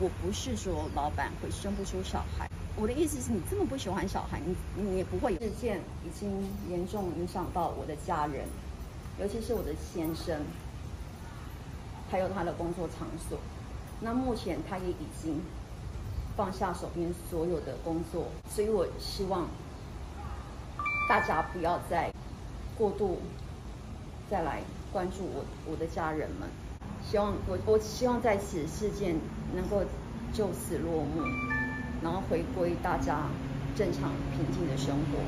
我不是说老板会生不出小孩，我的意思是你这么不喜欢小孩，你你也不会事件已经严重影响到我的家人，尤其是我的先生，还有他的工作场所。那目前他也已经放下手边所有的工作，所以我希望大家不要再过度再来关注我我的家人们。希望我我希望在此事件能够就此落幕，然后回归大家正常平静的生活。